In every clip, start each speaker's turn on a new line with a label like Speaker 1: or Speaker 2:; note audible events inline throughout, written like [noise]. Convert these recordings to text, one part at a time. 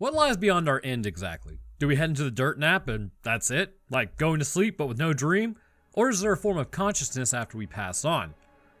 Speaker 1: What lies beyond our end exactly? Do we head into the dirt nap and that's it? Like going to sleep but with no dream? Or is there a form of consciousness after we pass on?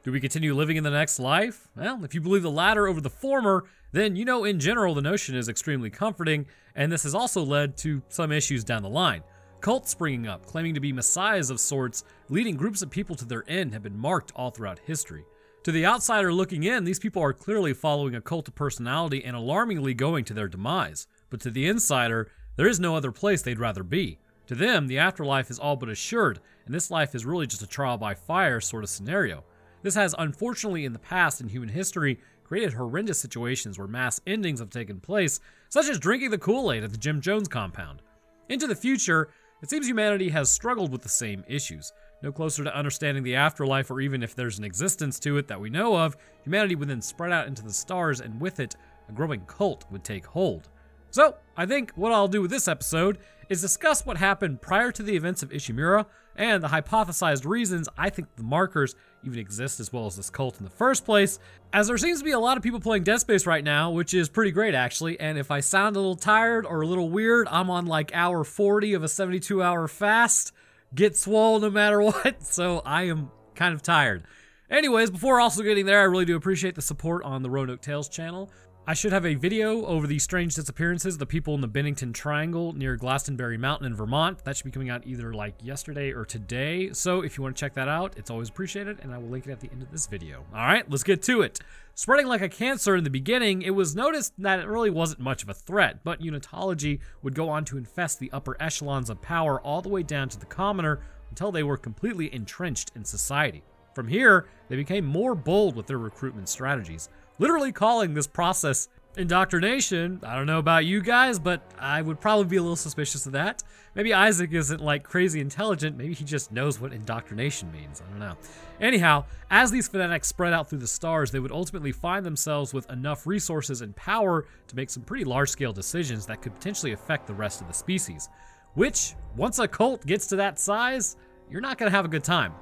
Speaker 1: Do we continue living in the next life? Well, if you believe the latter over the former, then you know in general the notion is extremely comforting, and this has also led to some issues down the line. Cults springing up, claiming to be messiahs of sorts, leading groups of people to their end, have been marked all throughout history. To the outsider looking in, these people are clearly following a cult of personality and alarmingly going to their demise. But to the insider, there is no other place they'd rather be. To them, the afterlife is all but assured, and this life is really just a trial by fire sort of scenario. This has, unfortunately, in the past in human history, created horrendous situations where mass endings have taken place, such as drinking the Kool Aid at the Jim Jones compound. Into the future, it seems humanity has struggled with the same issues. No closer to understanding the afterlife, or even if there's an existence to it that we know of, humanity would then spread out into the stars, and with it, a growing cult would take hold. So, I think what I'll do with this episode is discuss what happened prior to the events of Ishimura and the hypothesized reasons I think the markers even exist as well as this cult in the first place, as there seems to be a lot of people playing Dead Space right now, which is pretty great actually, and if I sound a little tired or a little weird, I'm on like hour 40 of a 72 hour fast, get swole no matter [laughs] what, so I am kind of tired. Anyways, before also getting there, I really do appreciate the support on the Roanoke Tales channel. I should have a video over the strange disappearances of the people in the Bennington Triangle near Glastonbury Mountain in Vermont. That should be coming out either like yesterday or today. So if you want to check that out, it's always appreciated, and I will link it at the end of this video. All right, let's get to it. Spreading like a cancer in the beginning, it was noticed that it really wasn't much of a threat, but unitology would go on to infest the upper echelons of power all the way down to the commoner until they were completely entrenched in society. From here, they became more bold with their recruitment strategies literally calling this process indoctrination. I don't know about you guys, but I would probably be a little suspicious of that. Maybe Isaac isn't like crazy intelligent, maybe he just knows what indoctrination means. I don't know. Anyhow, as these fanatics spread out through the stars, they would ultimately find themselves with enough resources and power to make some pretty large scale decisions that could potentially affect the rest of the species. Which, once a cult gets to that size, you're not going to have a good time.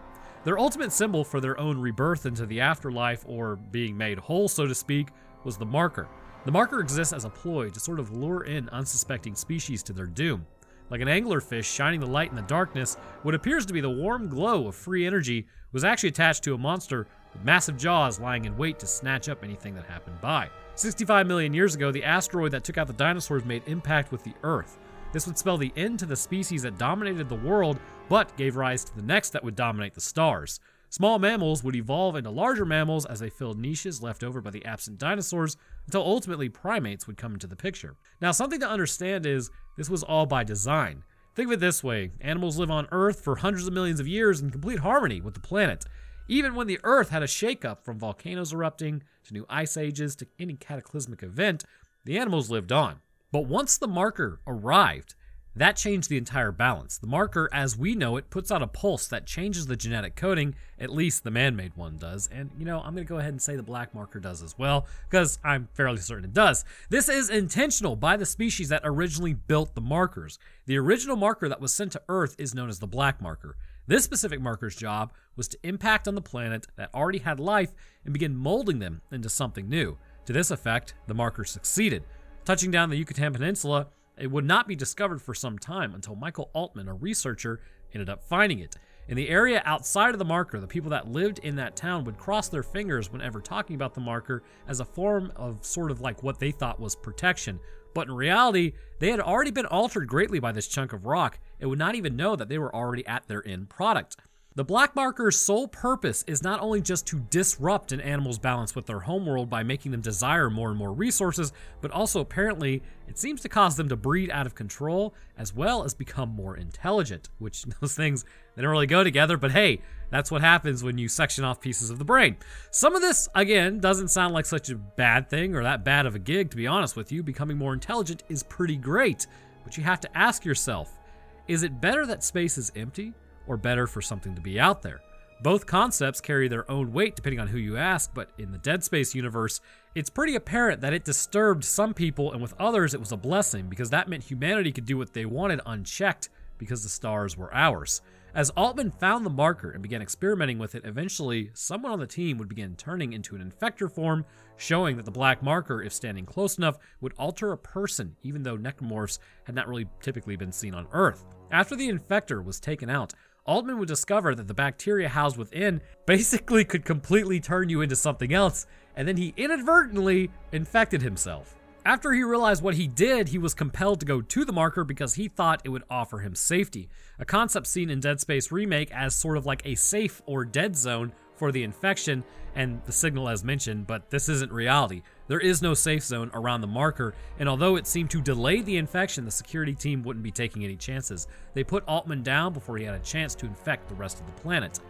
Speaker 1: Their ultimate symbol for their own rebirth into the afterlife, or being made whole, so to speak, was the marker. The marker exists as a ploy to sort of lure in unsuspecting species to their doom. Like an anglerfish shining the light in the darkness, what appears to be the warm glow of free energy was actually attached to a monster with massive jaws lying in wait to snatch up anything that happened by. 65 million years ago, the asteroid that took out the dinosaurs made impact with the Earth. This would spell the end to the species that dominated the world, but gave rise to the next that would dominate the stars. Small mammals would evolve into larger mammals as they filled niches left over by the absent dinosaurs until ultimately primates would come into the picture. Now, something to understand is this was all by design. Think of it this way animals live on Earth for hundreds of millions of years in complete harmony with the planet. Even when the Earth had a shakeup from volcanoes erupting to new ice ages to any cataclysmic event, the animals lived on. But once the marker arrived, that changed the entire balance. The marker, as we know it, puts out a pulse that changes the genetic coding, at least the man made one does. And, you know, I'm going to go ahead and say the black marker does as well, because I'm fairly certain it does. This is intentional by the species that originally built the markers. The original marker that was sent to Earth is known as the black marker. This specific marker's job was to impact on the planet that already had life and begin molding them into something new. To this effect, the marker succeeded. Touching down the Yucatan Peninsula, it would not be discovered for some time until Michael Altman, a researcher, ended up finding it. In the area outside of the marker, the people that lived in that town would cross their fingers whenever talking about the marker as a form of sort of like what they thought was protection. But in reality, they had already been altered greatly by this chunk of rock and would not even know that they were already at their end product. The black marker's sole purpose is not only just to disrupt an animal's balance with their homeworld by making them desire more and more resources, but also apparently it seems to cause them to breed out of control as well as become more intelligent, which [laughs] those things they don't really go together, but hey, that's what happens when you section off pieces of the brain. Some of this, again, doesn't sound like such a bad thing or that bad of a gig, to be honest with you. Becoming more intelligent is pretty great, but you have to ask yourself, is it better that space is empty? Or better for something to be out there. Both concepts carry their own weight depending on who you ask, but in the Dead Space universe, it's pretty apparent that it disturbed some people, and with others, it was a blessing because that meant humanity could do what they wanted unchecked because the stars were ours. As Altman found the marker and began experimenting with it, eventually someone on the team would begin turning into an infector form, showing that the black marker, if standing close enough, would alter a person, even though necromorphs had not really typically been seen on Earth. After the infector was taken out, Altman would discover that the bacteria housed within basically could completely turn you into something else, and then he inadvertently infected himself. After he realized what he did, he was compelled to go to the marker because he thought it would offer him safety, a concept seen in Dead Space Remake as sort of like a safe or dead zone for the infection and the signal as mentioned, but this isn't reality. There is no safe zone around the marker, and although it seemed to delay the infection, the security team wouldn't be taking any chances. They put Altman down before he had a chance to infect the rest of the planet.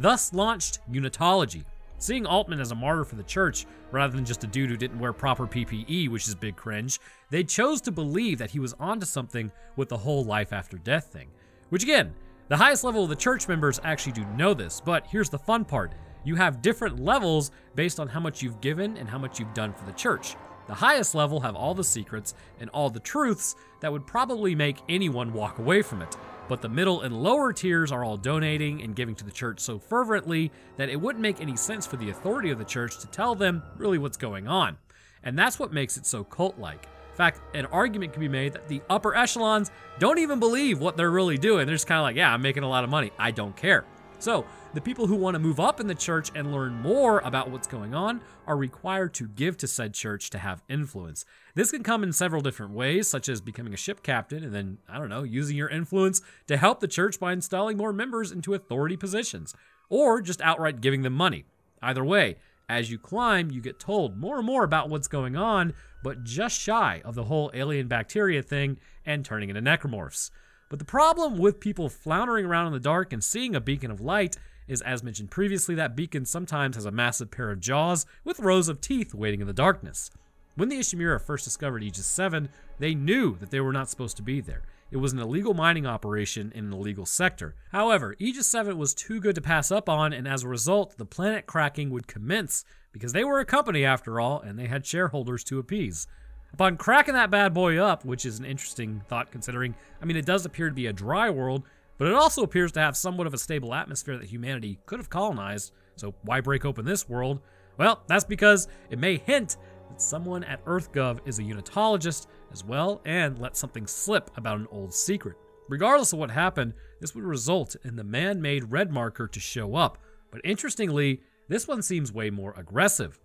Speaker 1: Thus launched Unitology, Seeing Altman as a martyr for the church, rather than just a dude who didn't wear proper PPE, which is big cringe, they chose to believe that he was onto something with the whole life after death thing. Which again, the highest level of the church members actually do know this, but here's the fun part. You have different levels based on how much you've given and how much you've done for the church. The highest level have all the secrets and all the truths that would probably make anyone walk away from it but the middle and lower tiers are all donating and giving to the church so fervently that it wouldn't make any sense for the authority of the church to tell them really what's going on. And that's what makes it so cult like. In fact, an argument can be made that the upper echelons don't even believe what they're really doing. They're just kind of like, yeah, I'm making a lot of money. I don't care. So, the people who want to move up in the church and learn more about what's going on are required to give to said church to have influence. This can come in several different ways, such as becoming a ship captain and then, I don't know, using your influence to help the church by installing more members into authority positions, or just outright giving them money. Either way, as you climb, you get told more and more about what's going on, but just shy of the whole alien bacteria thing and turning into necromorphs. But the problem with people floundering around in the dark and seeing a beacon of light is, as mentioned previously, that beacon sometimes has a massive pair of jaws with rows of teeth waiting in the darkness. When the Ishimura first discovered Aegis 7, they knew that they were not supposed to be there. It was an illegal mining operation in an illegal sector. However, Aegis 7 was too good to pass up on, and as a result, the planet cracking would commence because they were a company after all, and they had shareholders to appease. Upon cracking that bad boy up, which is an interesting thought considering, I mean, it does appear to be a dry world, but it also appears to have somewhat of a stable atmosphere that humanity could have colonized, so why break open this world? Well, that's because it may hint that someone at EarthGov is a unitologist as well and let something slip about an old secret. Regardless of what happened, this would result in the man-made red marker to show up, but interestingly, this one seems way more aggressive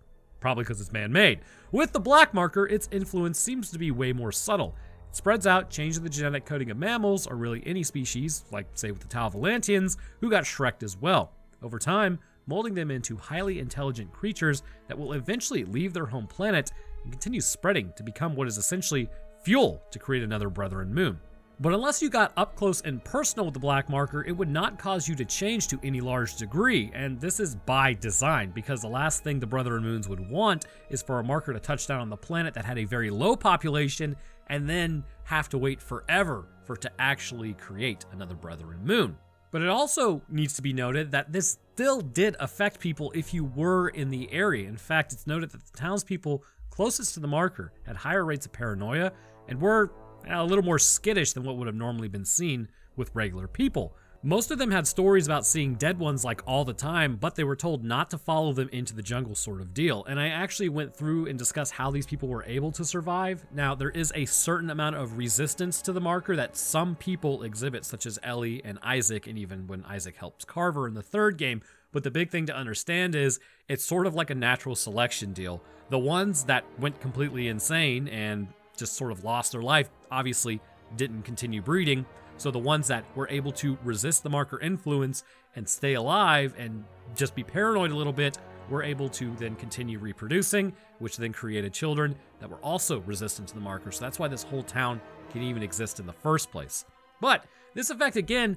Speaker 1: probably because it's man-made. With the black marker, its influence seems to be way more subtle. It spreads out, changing the genetic coding of mammals, or really any species, like say with the Tau Volantians, who got Shreked as well. Over time, molding them into highly intelligent creatures that will eventually leave their home planet and continue spreading to become what is essentially fuel to create another Brethren moon. But unless you got up close and personal with the black marker, it would not cause you to change to any large degree, and this is by design, because the last thing the Brother Brethren Moons would want is for a marker to touch down on the planet that had a very low population and then have to wait forever for it to actually create another Brother Brethren Moon. But it also needs to be noted that this still did affect people if you were in the area. In fact, it's noted that the townspeople closest to the marker had higher rates of paranoia and were a little more skittish than what would have normally been seen with regular people. Most of them had stories about seeing dead ones like all the time, but they were told not to follow them into the jungle sort of deal. And I actually went through and discussed how these people were able to survive. Now, there is a certain amount of resistance to the marker that some people exhibit, such as Ellie and Isaac, and even when Isaac helps Carver in the third game. But the big thing to understand is it's sort of like a natural selection deal. The ones that went completely insane and just sort of lost their life, obviously didn't continue breeding. So the ones that were able to resist the marker influence and stay alive and just be paranoid a little bit were able to then continue reproducing, which then created children that were also resistant to the marker. So that's why this whole town can even exist in the first place. But this effect, again,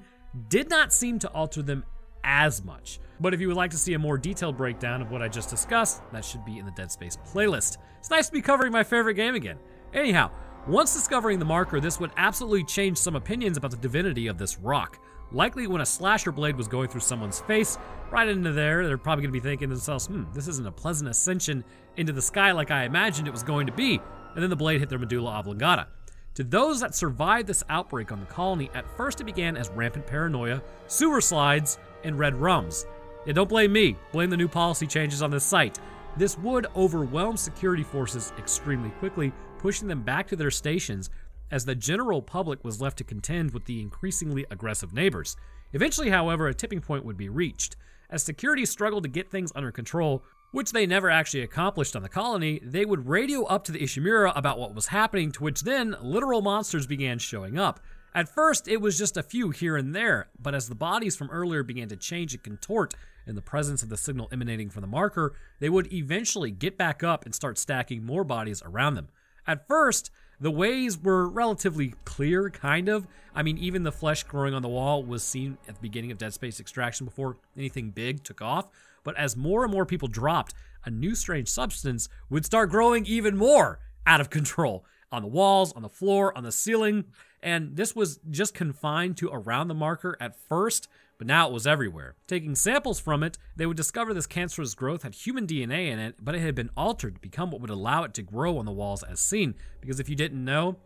Speaker 1: did not seem to alter them as much. But if you would like to see a more detailed breakdown of what I just discussed, that should be in the Dead Space playlist. It's nice to be covering my favorite game again. Anyhow, once discovering the marker, this would absolutely change some opinions about the divinity of this rock. Likely when a slasher blade was going through someone's face, right into there, they're probably going to be thinking to themselves, hmm, this isn't a pleasant ascension into the sky like I imagined it was going to be, and then the blade hit their medulla oblongata. To those that survived this outbreak on the colony, at first it began as rampant paranoia, sewer slides, and red rums. Yeah, don't blame me, blame the new policy changes on this site. This would overwhelm security forces extremely quickly, pushing them back to their stations as the general public was left to contend with the increasingly aggressive neighbors. Eventually, however, a tipping point would be reached. As security struggled to get things under control, which they never actually accomplished on the colony, they would radio up to the Ishimura about what was happening, to which then literal monsters began showing up. At first, it was just a few here and there, but as the bodies from earlier began to change and contort in the presence of the signal emanating from the marker, they would eventually get back up and start stacking more bodies around them. At first, the ways were relatively clear, kind of. I mean, even the flesh growing on the wall was seen at the beginning of Dead Space Extraction before anything big took off. But as more and more people dropped, a new strange substance would start growing even more out of control on the walls, on the floor, on the ceiling. And this was just confined to around the marker at first, but now it was everywhere. Taking samples from it, they would discover this cancerous growth had human DNA in it, but it had been altered to become what would allow it to grow on the walls as seen. Because if you didn't know,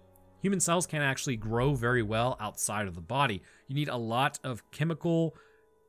Speaker 1: human cells can't actually grow very well outside of the body. You need a lot of chemical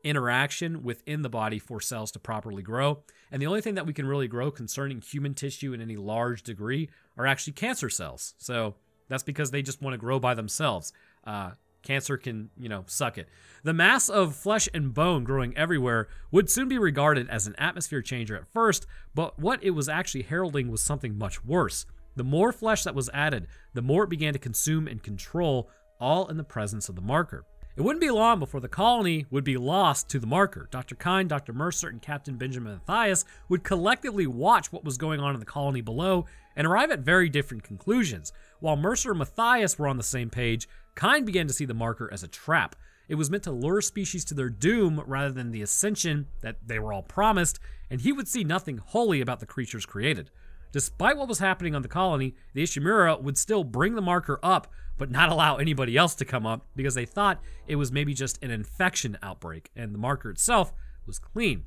Speaker 1: interaction within the body for cells to properly grow. And the only thing that we can really grow concerning human tissue in any large degree are actually cancer cells. So that's because they just want to grow by themselves. Uh, Cancer can, you know, suck it. The mass of flesh and bone growing everywhere would soon be regarded as an atmosphere changer at first, but what it was actually heralding was something much worse. The more flesh that was added, the more it began to consume and control, all in the presence of the marker. It wouldn't be long before the colony would be lost to the marker. Dr. Kyne, Dr. Mercer, and Captain Benjamin Mathius would collectively watch what was going on in the colony below and arrive at very different conclusions. While Mercer and Mathius were on the same page, Kyne began to see the marker as a trap. It was meant to lure species to their doom rather than the ascension that they were all promised, and he would see nothing holy about the creatures created. Despite what was happening on the colony, the Ishimura would still bring the marker up, but not allow anybody else to come up because they thought it was maybe just an infection outbreak, and the marker itself was clean.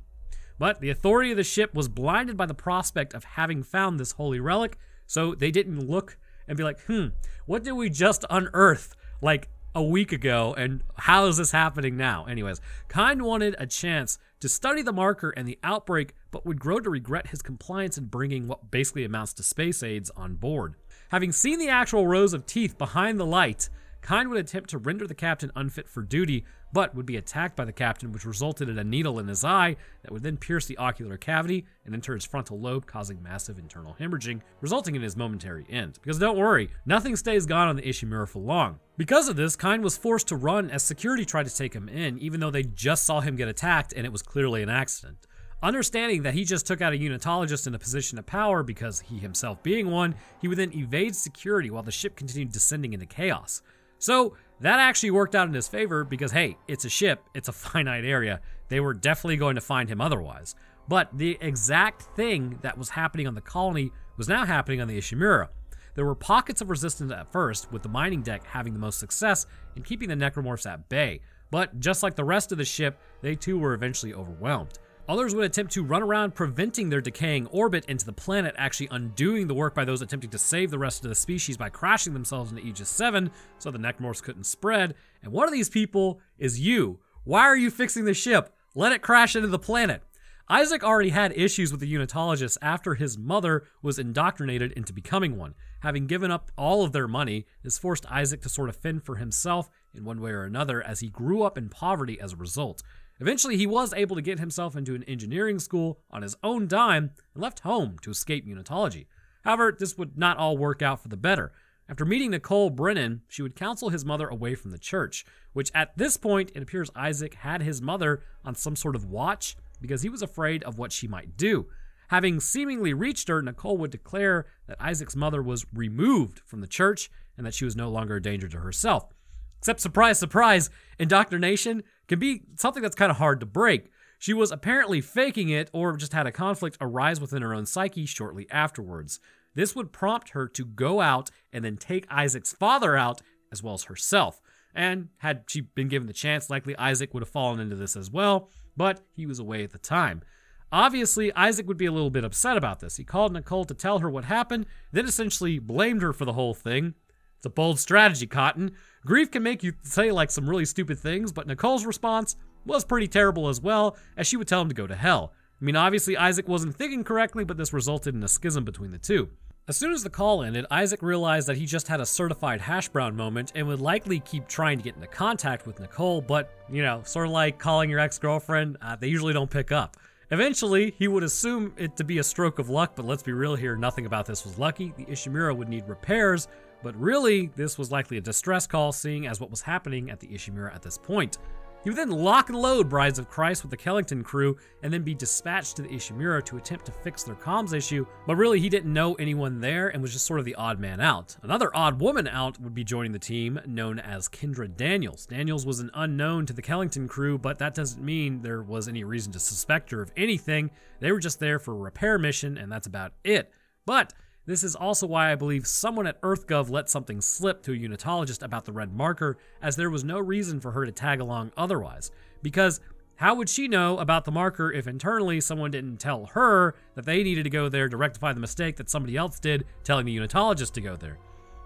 Speaker 1: But the authority of the ship was blinded by the prospect of having found this holy relic, so they didn't look and be like, hmm, what did we just unearth? Like a week ago, and how is this happening now? Anyways, Kyne wanted a chance to study the marker and the outbreak, but would grow to regret his compliance in bringing what basically amounts to space aids on board. Having seen the actual rows of teeth behind the light, Kyne would attempt to render the captain unfit for duty, but would be attacked by the captain, which resulted in a needle in his eye that would then pierce the ocular cavity and enter his frontal lobe, causing massive internal hemorrhaging, resulting in his momentary end. Because don't worry, nothing stays gone on the Ishimura for long. Because of this, Kyne was forced to run as security tried to take him in, even though they just saw him get attacked and it was clearly an accident. Understanding that he just took out a unitologist in a position of power because he himself being one, he would then evade security while the ship continued descending into chaos. So that actually worked out in his favor because, hey, it's a ship, it's a [laughs] finite area. They were definitely going to find him otherwise. But the exact thing that was happening on the colony was now happening on the Ishimura. There were pockets of resistance at first, with the mining deck having the most success in keeping the necromorphs at bay. But just like the rest of the ship, they too were eventually overwhelmed. Others would attempt to run around preventing their decaying orbit into the planet, actually undoing the work by those attempting to save the rest of the species by crashing themselves into Aegis 7 so the necromorphs couldn't spread. And one of these people is you. Why are you fixing the ship? Let it crash into the planet. Isaac already had issues with the unitologists after his mother was indoctrinated into becoming one. Having given up all of their money, this forced Isaac to sort of fend for himself in one way or another as he grew up in poverty as a result. Eventually, he was able to get himself into an engineering school on his own dime and left home to escape unitology. However, this would not all work out for the better. After meeting Nicole Brennan, she would counsel his mother away from the church, which at this point it appears Isaac had his mother on some sort of watch because he was afraid of what she might do. Having seemingly reached her, Nicole would declare that Isaac's mother was removed from the church and that she was no longer a danger to herself. Except, surprise, surprise, indoctrination can be something that's kind of hard to break. She was apparently faking it or just had a conflict arise within her own psyche shortly afterwards. This would prompt her to go out and then take Isaac's father out as well as herself. And had she been given the chance, likely Isaac would have fallen into this as well, but he was away at the time. Obviously, Isaac would be a little bit upset about this. He called Nicole to tell her what happened, then essentially blamed her for the whole thing. It's a bold strategy, Cotton. Grief can make you say like some really stupid things, but Nicole's response was pretty terrible as well, as she would tell him to go to hell. I mean, obviously Isaac wasn't thinking correctly, but this resulted in a schism between the two. As soon as the call ended, Isaac realized that he just had a certified hash brown moment and would likely keep trying to get into contact with Nicole, but, you know, sort of like calling your ex girlfriend, uh, they usually don't pick up. Eventually, he would assume it to be a stroke of luck, but let's be real here, nothing about this was lucky. The Ishimura would need repairs, but really, this was likely a distress call, seeing as what was happening at the Ishimura at this point. He would then lock and load Brides of Christ with the Kellion crew and then be dispatched to the Ishimura to attempt to fix their comms issue, but really he didn't know anyone there and was just sort of the odd man out. Another odd woman out would be joining the team, known as Kendra Daniels. Daniels was an unknown to the Kellion crew, but that doesn't mean there was any reason to suspect her of anything. They were just there for a repair mission, and that's about it. But this is also why I believe someone at EarthGov let something slip to a unitologist about the red marker, as there was no reason for her to tag along otherwise. Because how would she know about the marker if internally someone didn't tell her that they needed to go there to rectify the mistake that somebody else did, telling the unitologist to go there?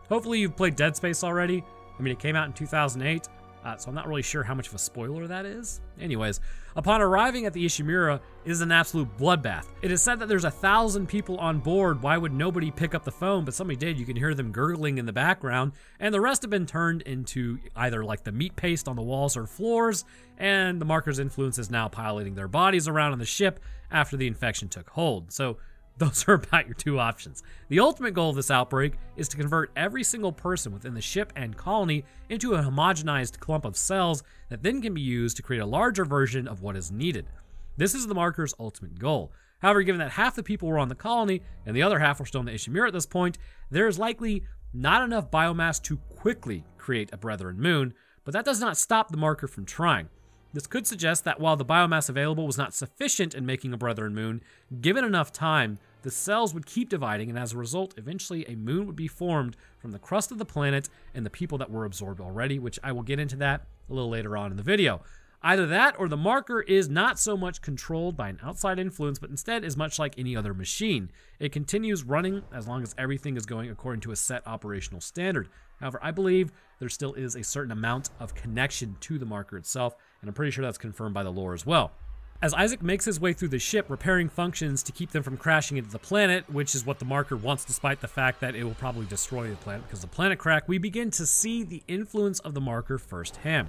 Speaker 1: Hopefully you've played Dead Space already. I mean, it came out in 2008. Uh, so I'm not really sure how much of a spoiler that is. Anyways, upon arriving at the Ishimura, it is an absolute bloodbath. It is said that there's a thousand people on board. Why would nobody pick up the phone? But somebody did. You can hear them gurgling in the background, and the rest have been turned into either like the meat paste on the walls or floors, and the marker's influence is now piloting their bodies around on the ship after the infection took hold. So those are about your two options. The ultimate goal of this outbreak is to convert every single person within the ship and colony into a homogenized clump of cells that then can be used to create a larger version of what is needed. This is the marker's ultimate goal. However, given that half the people were on the colony and the other half were still in the Ishimura at this point, there is likely not enough biomass to quickly create a Brethren moon, but that does not stop the marker from trying. This could suggest that while the biomass available was not sufficient in making a Brethren moon, given enough time, the cells would keep dividing, and as a result, eventually a moon would be formed from the crust of the planet and the people that were absorbed already, which I will get into that a little later on in the video. Either that or the marker is not so much controlled by an outside influence, but instead is much like any other machine. It continues running as long as everything is going according to a set operational standard. However, I believe there still is a certain amount of connection to the marker itself, and I'm pretty sure that's confirmed by the lore as well. As Isaac makes his way through the ship, repairing functions to keep them from crashing into the planet, which is what the marker wants despite the fact that it will probably destroy the planet because the planet crack, we begin to see the influence of the marker firsthand.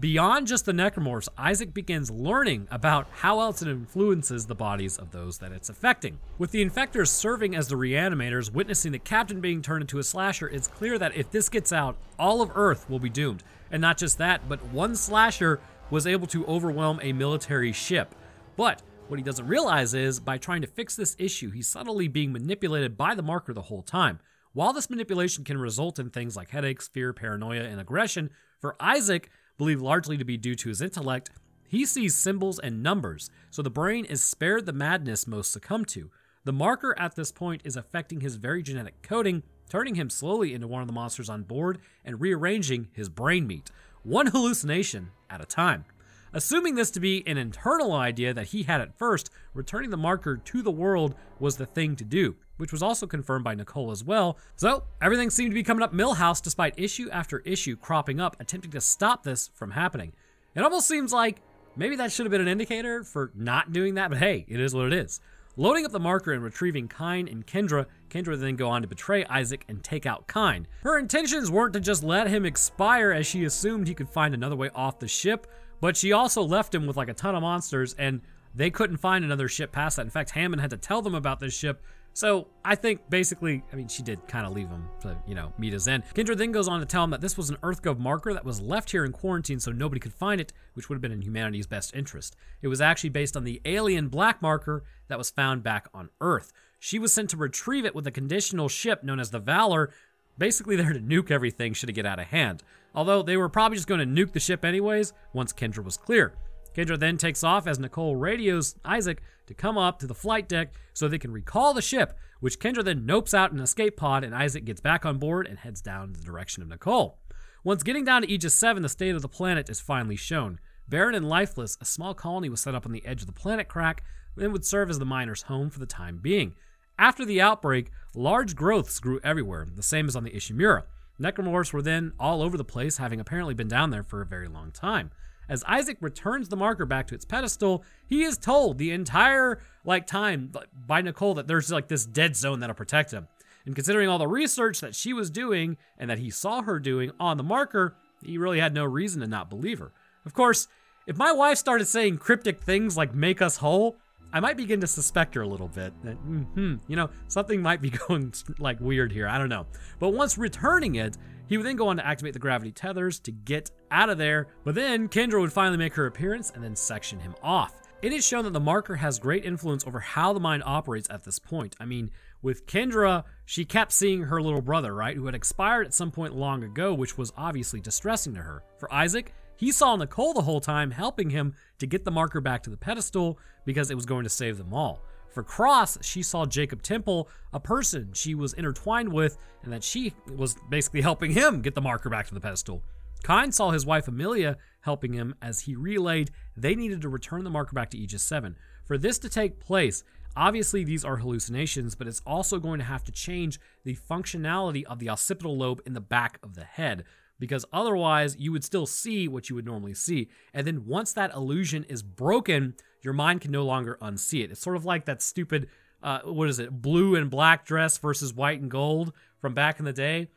Speaker 1: Beyond just the necromorphs, Isaac begins learning about how else it influences the bodies of those that it's affecting. With the infectors serving as the reanimators, witnessing the captain being turned into a slasher, it's clear that if this gets out, all of Earth will be doomed. And not just that, but one slasher was able to overwhelm a military ship. But what he doesn't realize is, by trying to fix this issue, he's subtly being manipulated by the marker the whole time. While this manipulation can result in things like headaches, fear, paranoia, and aggression, for Isaac, believed largely to be due to his intellect, he sees symbols and numbers, so the brain is spared the madness most succumb to. The marker at this point is affecting his very genetic coding, turning him slowly into one of the monsters on board and rearranging his brain meat one hallucination at a time. Assuming this to be an internal idea that he had at first, returning the marker to the world was the thing to do, which was also confirmed by Nicole as well. So, everything seemed to be coming up Milhouse despite issue after issue cropping up, attempting to stop this from happening. It almost seems like maybe that should have been an indicator for not doing that, but hey, it is what it is. Loading up the marker and retrieving Kyne and Kendra, Kendra then go on to betray Isaac and take out Kyne. Her intentions weren't to just let him expire as she assumed he could find another way off the ship, but she also left him with like a ton of monsters and they couldn't find another ship past that. In fact, Hammond had to tell them about this ship so I think basically, I mean, she did kind of leave him to, you know, meet his end. Kendra then goes on to tell him that this was an EarthGov marker that was left here in quarantine so nobody could find it, which would have been in humanity's best interest. It was actually based on the alien black marker that was found back on Earth. She was sent to retrieve it with a conditional ship known as the Valor, basically there to nuke everything should it get out of hand. Although they were probably just going to nuke the ship anyways once Kendra was clear. Kendra then takes off as Nicole radios Isaac to come up to the flight deck so they can recall the ship, which Kendra then nopes out in an escape pod and Isaac gets back on board and heads down the direction of Nicole. Once getting down to Aegis 7, the state of the planet is finally shown. Barren and lifeless, a small colony was set up on the edge of the planet crack and would serve as the miners' home for the time being. After the outbreak, large growths grew everywhere, the same as on the Ishimura. Necromorphs were then all over the place, having apparently been down there for a very long time. As Isaac returns the marker back to its pedestal, he is told the entire like time by Nicole that there's like this dead zone that'll protect him. And considering all the research that she was doing and that he saw her doing on the marker, he really had no reason to not believe her. Of course, if my wife started saying cryptic things like make us whole, I might begin to suspect her a little bit. That, hmm you know, something might be [laughs] going like weird here. I don't know. But once returning it, he would then go on to activate the gravity tethers to get out of there. But then Kendra would finally make her appearance and then section him off. It is shown that the marker has great influence over how the mind operates at this point. I mean, with Kendra, she kept seeing her little brother, right, who had expired at some point long ago, which was obviously distressing to her. For Isaac, he saw Nicole the whole time, helping him to get the marker back to the pedestal because it was going to save them all. For Cross, she saw Jacob Temple, a person she was intertwined with, and that she was basically helping him get the marker back to the pedestal. Kyne saw his wife Amelia helping him as he relayed they needed to return the marker back to Aegis 7. For this to take place, obviously these are hallucinations, but it's also going to have to change the functionality of the occipital lobe in the back of the head, because otherwise you would still see what you would normally see. And then once that illusion is broken, your mind can no longer unsee it. It's sort of like that stupid, uh, what is it, blue and black dress versus white and gold from back in the day.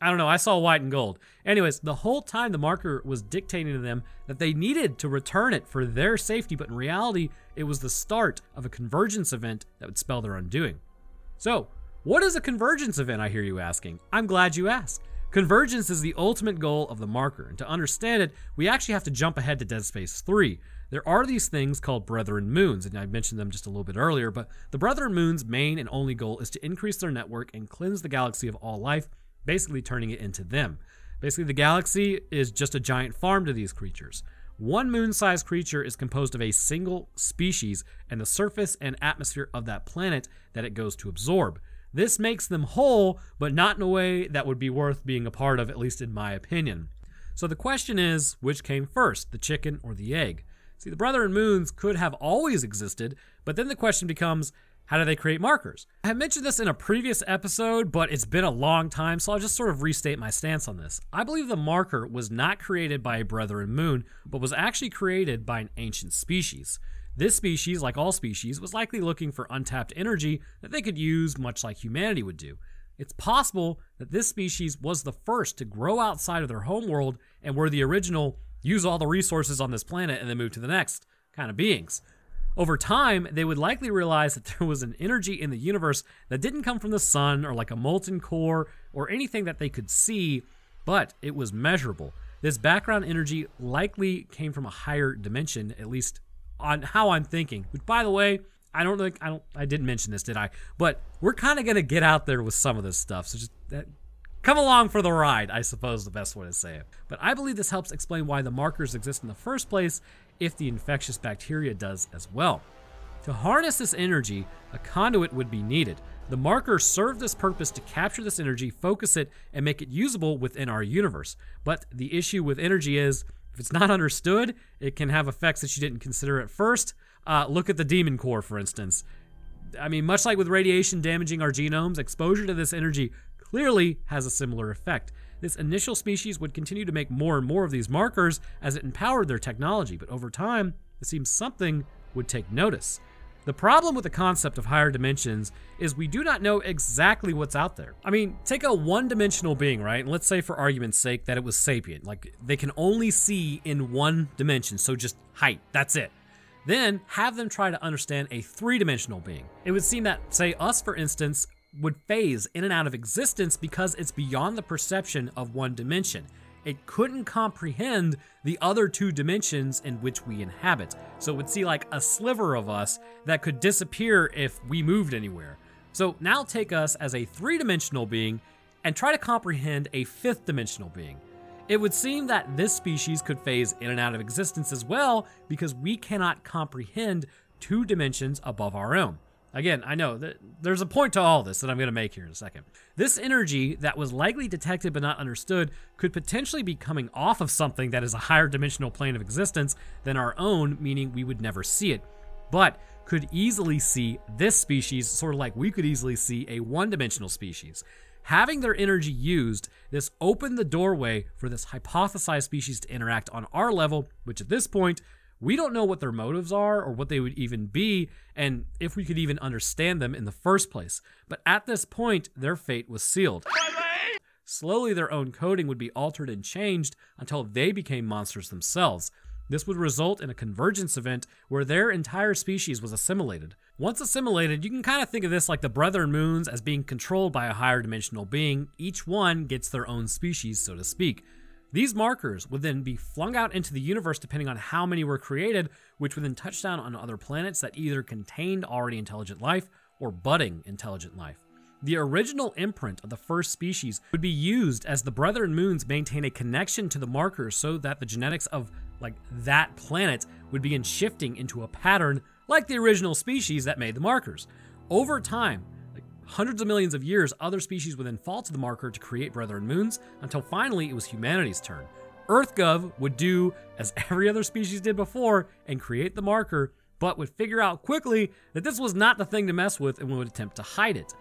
Speaker 1: I don't know. I saw white and gold. Anyways, the whole time the marker was dictating to them that they needed to return it for their safety, but in reality, it was the start of a convergence event that would spell their undoing. So, what is a convergence event, I hear you asking? I'm glad you asked. Convergence is the ultimate goal of the marker, and to understand it, we actually have to jump ahead to Dead Space 3. There are these things called Brethren Moons, and I mentioned them just a little bit earlier, but the Brethren Moons' main and only goal is to increase their network and cleanse the galaxy of all life, basically turning it into them. Basically, the galaxy is just a giant farm to these creatures. One moon sized creature is composed of a single species and the surface and atmosphere of that planet that it goes to absorb. This makes them whole, but not in a way that would be worth being a part of, at least in my opinion. So the question is which came first, the chicken or the egg? See, the Brethren Moons could have always existed, but then the question becomes how do they create markers? I have mentioned this in a previous episode, but it's been a long time, so I'll just sort of restate my stance on this. I believe the marker was not created by a Brethren Moon, but was actually created by an ancient species. This species, like all species, was likely looking for untapped energy that they could use much like humanity would do. It's possible that this species was the first to grow outside of their homeworld and were the original use all the resources on this planet and then move to the next kind of beings. Over time, they would likely realize that there was an energy in the universe that didn't come from the sun or like a molten core or anything that they could see, but it was measurable. This background energy likely came from a higher dimension, at least on how I'm thinking. Which, by the way, I don't think I don't I didn't mention this, did I? But we're kind of gonna get out there with some of this stuff. So just uh, come along for the ride, I suppose the best way to say it. But I believe this helps explain why the markers exist in the first place, if the infectious bacteria does as well. To harness this energy, a conduit would be needed. The markers serve this purpose to capture this energy, focus it, and make it usable within our universe. But the issue with energy is if it's not understood, it can have effects that you didn't consider at first. Uh, look at the demon core, for instance. I mean, much like with radiation damaging our genomes, exposure to this energy clearly has a similar effect. This initial species would continue to make more and more of these markers as it empowered their technology, but over time, it seems something would take notice. The problem with the concept of higher dimensions is we do not know exactly what's out there. I mean, take a one-dimensional being, right? And let's say for argument's sake that it was sapient. Like, they can only see in one dimension, so just height, that's it. Then have them try to understand a three-dimensional being. It would seem that, say, us for instance, would phase in and out of existence because it's beyond the perception of one dimension it couldn't comprehend the other two dimensions in which we inhabit. So it would see like a sliver of us that could disappear if we moved anywhere. So now take us as a three dimensional being and try to comprehend a fifth dimensional being. It would seem that this species could phase in and out of existence as well because we cannot comprehend two dimensions above our own. Again, I know that there's a point to all this that I'm going to make here in a second. This energy that was likely detected but not understood could potentially be coming off of something that is a higher dimensional plane of existence than our own, meaning we would never see it, but could easily see this species, sort of like we could easily see a one dimensional species. Having their energy used, this opened the doorway for this hypothesized species to interact on our level, which at this point, we don't know what their motives are or what they would even be, and if we could even understand them in the first place. But at this point, their fate was sealed. Slowly, their own coding would be altered and changed until they became monsters themselves. This would result in a convergence event where their entire species was assimilated. Once assimilated, you can kind of think of this like the Brethren Moons as being controlled by a higher dimensional being. Each one gets their own species, so to speak. These markers would then be flung out into the universe depending on how many were created, which would then touch down on other planets that either contained already intelligent life or budding intelligent life. The original imprint of the first species would be used as the Brethren Moons maintain a connection to the markers so that the genetics of like that planet would begin shifting into a pattern like the original species that made the markers. Over time, hundreds of millions of years, other species would then fall to the marker to create Brethren Moons until finally it was humanity's turn. EarthGov would do as [laughs] every other species did before and create the marker, but would figure out quickly that this was not the thing to mess with and would attempt to hide it.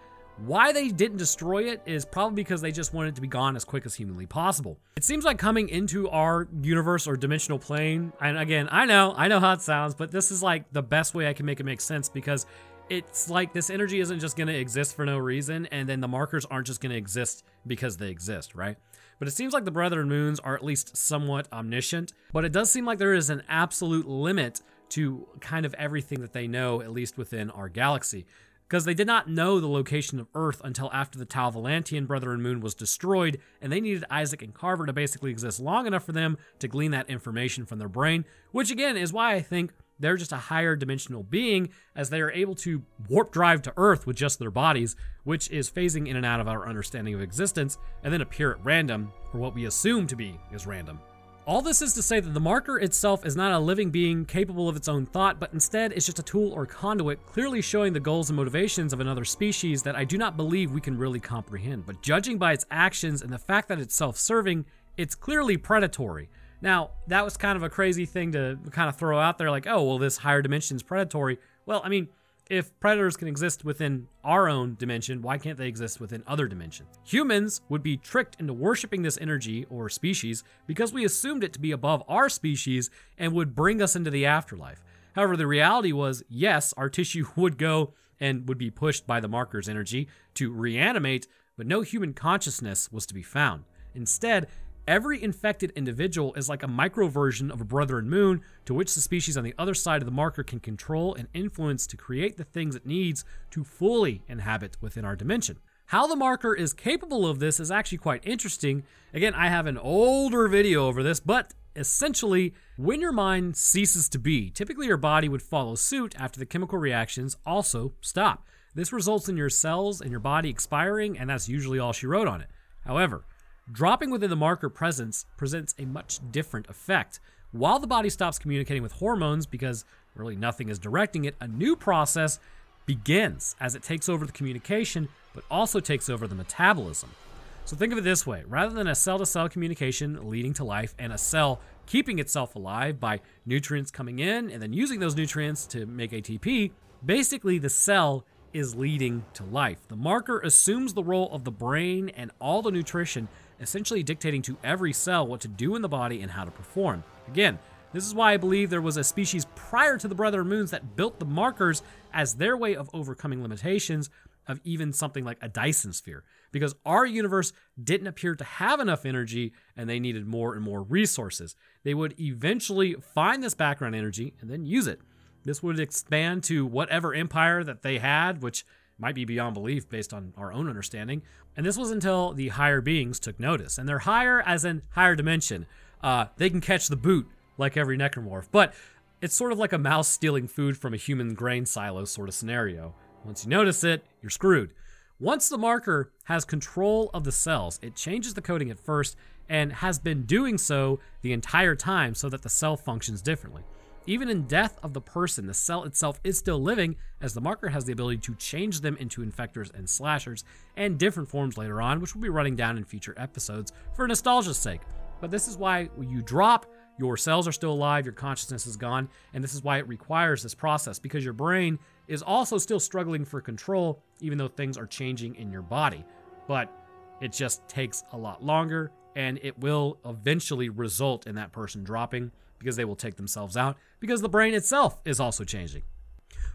Speaker 1: Why they didn't destroy it is probably because they just wanted it to be gone as quick as humanly possible. It seems like coming into our universe or dimensional plane, and again, I know, I know how it sounds, but this is like the best way I can make it make sense because it's like this energy isn't just going to exist for no reason, and then the markers aren't just going to exist because they exist, right? But it seems like the Brethren Moons are at least somewhat omniscient, but it does seem like there is an absolute limit to kind of everything that they know, at least within our galaxy because they did not know the location of Earth until after the Tau Volantian Brethren Moon was destroyed, and they needed Isaac and Carver to basically exist long enough for them to glean that information from their brain, which again is why I think they're just a higher dimensional being, as they are able to warp drive to Earth with just their bodies, which is phasing in and out of our understanding of existence, and then appear at random, or what we assume to be is random. All this is to say that the marker itself is not a living being capable of its own thought, but instead is just a tool or conduit, clearly showing the goals and motivations of another species that I do not believe we can really comprehend. But judging by its actions and the fact that it's self-serving, it's clearly predatory. Now, that was kind of a crazy thing to kind of throw out there, like, oh, well, this higher dimension is predatory. Well, I mean, if predators can exist within our own dimension, why can't they exist within other dimensions? Humans would be tricked into worshiping this energy or species because we assumed it to be above our species and would bring us into the afterlife. However, the reality was yes, our tissue [laughs] would go and would be pushed by the marker's energy to reanimate, but no human consciousness was to be found. Instead, Every infected individual is like a micro version of a brethren moon to which the species on the other side of the marker can control and influence to create the things it needs to fully inhabit within our dimension. How the marker is capable of this is actually quite interesting. Again, I have an older video over this, but essentially, when your mind ceases to be, typically your body would follow suit after the chemical reactions also stop. This results in your cells and your body expiring, and that's usually all she wrote on it. However, Dropping within the marker presence presents a much different effect. While the body stops communicating with hormones because really nothing is directing it, a new process begins as it takes over the communication, but also takes over the metabolism. So think of it this way rather than a cell to cell communication leading to life and a cell keeping itself alive by nutrients coming in and then using those nutrients to make ATP, basically the cell is leading to life. The marker assumes the role of the brain and all the nutrition essentially dictating to every cell what to do in the body and how to perform. Again, this is why I believe there was a species prior to the Brethren Moons that built the markers as their way of overcoming limitations of even something like a Dyson sphere. Because our universe didn't appear to have enough energy and they needed more and more resources. They would eventually find this background energy and then use it. This would expand to whatever empire that they had, which might be beyond belief based on our own understanding. And this was until the higher beings took notice. And they're higher as in higher dimension. Uh, they can catch the boot like every necromorph. But it's sort of like a mouse stealing food from a human grain silo sort of scenario. Once you notice it, you're screwed. Once the marker has control of the cells, it changes the coding at first and has been doing so the entire time so that the cell functions differently. Even in death of the person, the cell itself is still living, as the marker has the ability to change them into infectors and slashers, and different forms later on, which we'll be running down in future episodes for nostalgia's sake. But this is why you drop, your cells are still alive, your consciousness is gone, and this is why it requires this process, because your brain is also still struggling for control, even though things are changing in your body. But
Speaker 2: It just takes a lot longer, and it will eventually result in that person dropping because they will take themselves out because the brain itself is also changing.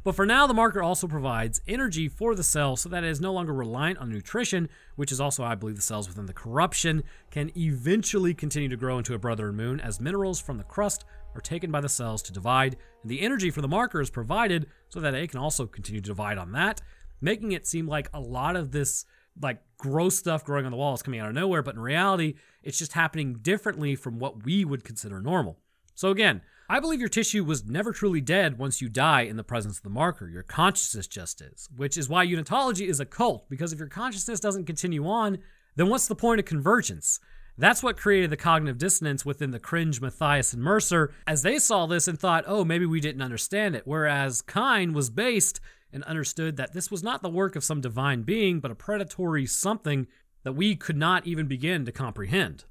Speaker 2: But for now, the marker also provides energy for the cell so that it is no longer reliant on nutrition, which is also, I believe, the cells within the corruption can eventually continue to grow into a Brethren moon as minerals from the crust are taken by the cells to divide, and the energy for the marker is provided so that it can also continue to divide on that, making it seem like a lot of this like gross stuff growing on the wall is coming out of nowhere, but in reality, it's just happening differently from what we would consider normal. So again, I believe your tissue was never truly dead once you die in the presence of the marker. Your consciousness just is, which is why unitology is a cult, because if your consciousness doesn't continue on, then what's the point of convergence? That's what created the cognitive dissonance within the cringe Mathius and Mercer, as they saw this and thought, oh, maybe we didn't understand it. Whereas Kyne was based and understood that this was not the work of some divine being, but a predatory something that we could not even begin to comprehend.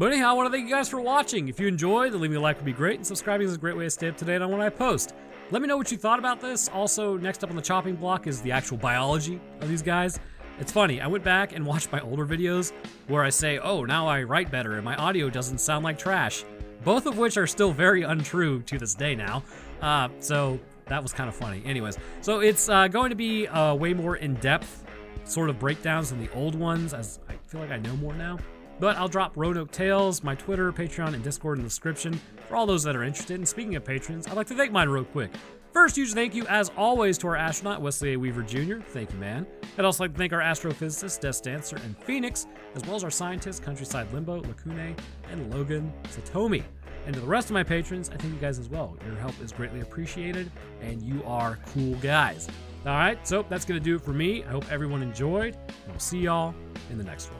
Speaker 2: But anyhow, I want to thank you guys for watching. If you enjoyed, then leaving a like would be great, and subscribing is a great way to stay up to date on when I post. Let me know what you thought about this. Also, next up on the chopping block is the actual biology of these guys. It's funny, I went back and watched my older videos where I say, oh, now I write better and my audio doesn't sound like trash. Both of which are still very untrue to this day now. Uh, so that was kind of funny. Anyways, so it's uh, going to be uh, way more in-depth sort of breakdowns than the old ones as I feel like I know more now. But I'll drop Roanoke Tales, my Twitter, Patreon, and Discord in the description for all those that are interested. And speaking of patrons, I'd like to thank mine real quick. First, huge thank you, as always, to our astronaut, Wesley A. Weaver Jr. Thank you, man. I'd also like to thank our astrophysicist, Des Dancer, and Phoenix, as well as our scientists, Countryside Limbo, Lacune, and Logan Satomi. And to the rest of my patrons, I thank you guys as well. Your help is greatly appreciated, and you are cool guys. All right, so that's going to do it for me. I hope everyone enjoyed, and we'll see y'all in the next one.